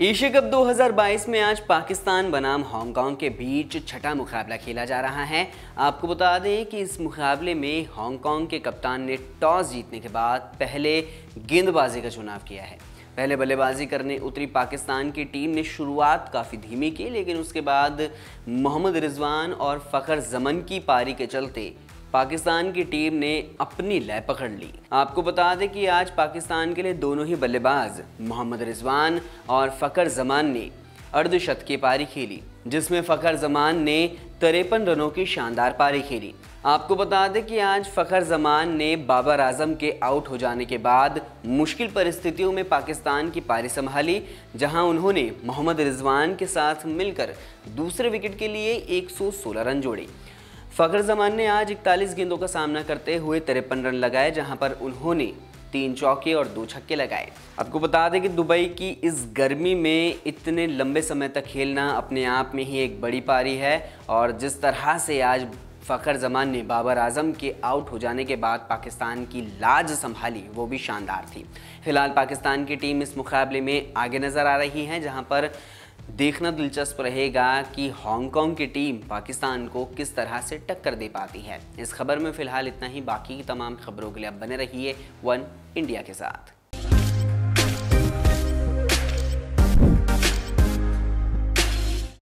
Asia cup 2022 में आज पाकिस्तान बनाम हांगकांग के बीच छठा मुकाबला खेला जा रहा है। आपको बता दें कि इस मुकाबले में हांगकांग के कप्तान ने टॉस जीतने के बाद पहले गेंदबाजी का चुनाव किया है। पहले बल्लेबाजी करने उतरी पाकिस्तान की टीम ने शुरुआत काफ़ी धीमी की, लेकिन उसके बाद मोहम्मद रिजवान और फ़खर जमन की पारी के चलते पाकिस्तान की टीम ने अपनी लय पकड़ ली। आपको बता दें कि आज पाकिस्तान के लिए दोनों ही बल्लेबाज मोहम्मद रिजवान और फ़खर जमान ने अर्धशत की पारी खेली, जिसमें फ़खर जमान ने तिरपन रनों की शानदार पारी खेली। आपको बता दें कि आज फ़खर जमान ने बाबर आज़म के आउट हो जाने के बाद मुश्किल परिस्थितियों में पाकिस्तान की पारी संभाली, जहाँ उन्होंने मोहम्मद रिजवान के साथ मिलकर दूसरे विकेट के लिए 116 रन जोड़े। फ़खर जमान ने आज इकतालीस गेंदों का सामना करते हुए तिरपन रन लगाए, जहाँ पर उन्होंने तीन चौके और दो छक्के लगाए। आपको बता दें कि दुबई की इस गर्मी में इतने लंबे समय तक खेलना अपने आप में ही एक बड़ी पारी है, और जिस तरह से आज फ़खर जमान ने बाबर आज़म के आउट हो जाने के बाद पाकिस्तान की लाज संभाली, वो भी शानदार थी। फ़िलहाल पाकिस्तान की टीम इस मुकाबले में आगे नज़र आ रही है, जहाँ पर देखना दिलचस्प रहेगा कि हांगकांग की टीम पाकिस्तान को किस तरह से टक्कर दे पाती है। इस खबर में फ़िलहाल इतना ही, बाकी की तमाम खबरों के लिए अब बने रहिए वन इंडिया के साथ।